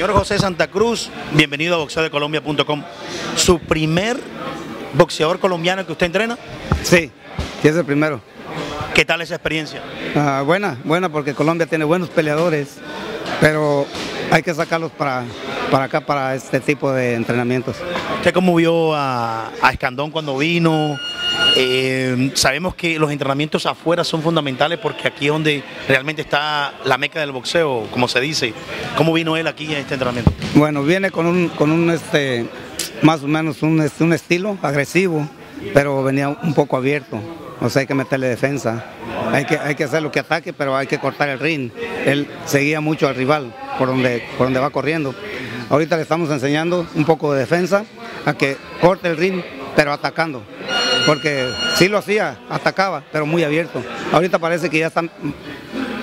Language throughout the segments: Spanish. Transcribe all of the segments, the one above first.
Señor José Santa Cruz, bienvenido a boxeodecolombia.com. ¿Su primer boxeador colombiano que usted entrena? Sí, sí es el primero. ¿Qué tal esa experiencia? Ah, buena, buena porque Colombia tiene buenos peleadores, pero hay que sacarlos para, para acá, para este tipo de entrenamientos. ¿Usted cómo vio a, a Escandón cuando vino? Eh, sabemos que los entrenamientos afuera son fundamentales porque aquí es donde realmente está la meca del boxeo, como se dice. ¿Cómo vino él aquí a este entrenamiento? Bueno, viene con un, con un este, más o menos un, este, un estilo agresivo, pero venía un poco abierto. O sea, hay que meterle defensa. Hay que, hay que hacer lo que ataque, pero hay que cortar el ring. Él seguía mucho al rival por donde, por donde va corriendo. Ahorita le estamos enseñando un poco de defensa, a que corte el ring, pero atacando. Porque sí lo hacía, atacaba, pero muy abierto. Ahorita parece que ya están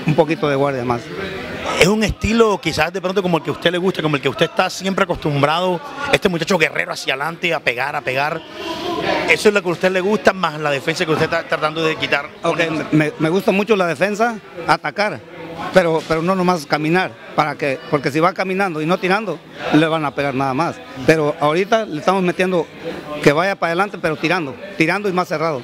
un poquito de guardia más. Es un estilo quizás de pronto como el que a usted le gusta, como el que usted está siempre acostumbrado, este muchacho guerrero hacia adelante, a pegar, a pegar. Eso es lo que a usted le gusta, más la defensa que usted está tratando de quitar. Okay, me, me, gusta mucho la defensa, atacar, pero, pero no nomás caminar, para que, porque si va caminando y no tirando, le van a pegar nada más. Pero ahorita le estamos metiendo que vaya para adelante, pero tirando, tirando y más cerrado.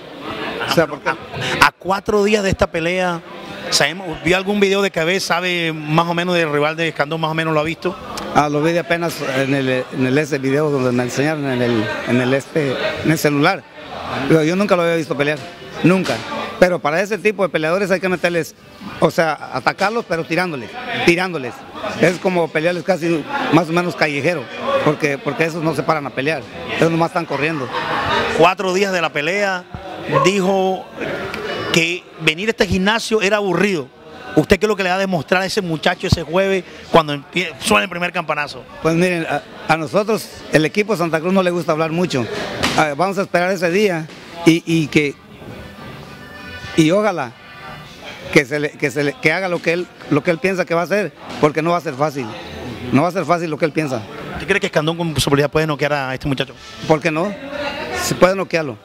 O sea, porque... a, a cuatro días de esta pelea, sabemos, ¿vio algún video de Cabez? ¿Sabe más o menos del rival de Escandón? ¿Más o menos lo ha visto? Ah, lo vi apenas en el, en el ese video donde me enseñaron en el, en el, este, en el celular. Pero yo nunca lo había visto pelear, nunca. Pero para ese tipo de peleadores hay que meterles, o sea, atacarlos pero tirándoles, tirándoles. Es como pelearles casi más o menos callejero, porque, porque esos no se paran a pelear, esos nomás están corriendo. Cuatro días de la pelea, dijo que venir a este gimnasio era aburrido. ¿Usted qué es lo que le va a demostrar a ese muchacho ese jueves cuando suena el primer campanazo? Pues miren, a, a, nosotros, el equipo Santa Cruz no le gusta hablar mucho. A, vamos a esperar ese día y, y, que y ojalá que, se le, que, se le, que haga lo que, él, lo que él piensa que va a hacer, porque no va a ser fácil. No va a ser fácil lo que él piensa. ¿Usted cree que Escandón con posibilidad puede noquear a este muchacho? ¿Por qué no? Se puede noquearlo.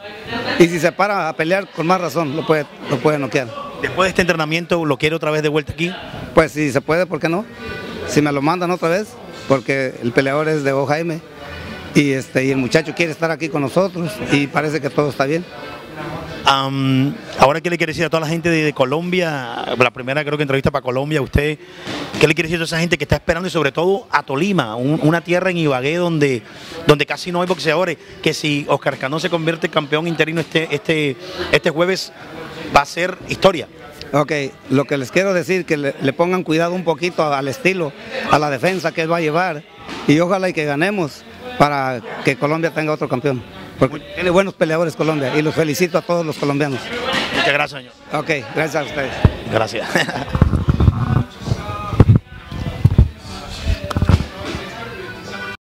Y si se para a pelear, con más razón, lo puede, lo puede noquear. Después de este entrenamiento, ¿lo quiere otra vez de vuelta aquí? Pues si se puede, ¿por qué no? Si me lo mandan otra vez, porque el peleador es de O. Jaime y, este, y el muchacho quiere estar aquí con nosotros y parece que todo está bien. Ahora, ¿qué le quiere decir a toda la gente de, Colombia? La primera creo que entrevista para Colombia, usted, ¿qué le quiere decir a esa gente que está esperando y sobre todo a Tolima, un, una tierra en Ibagué donde, donde casi no hay boxeadores, que si Oscar Cano se convierte en campeón interino este, este, este jueves va a ser historia? Ok, lo que les quiero decir que le, le pongan cuidado un poquito al estilo, a la defensa que él va a llevar y ojalá y que ganemos para que Colombia tenga otro campeón. Porque tiene buenos peleadores Colombia y los felicito a todos los colombianos. Muchas gracias, señor. Ok, gracias a ustedes. Gracias.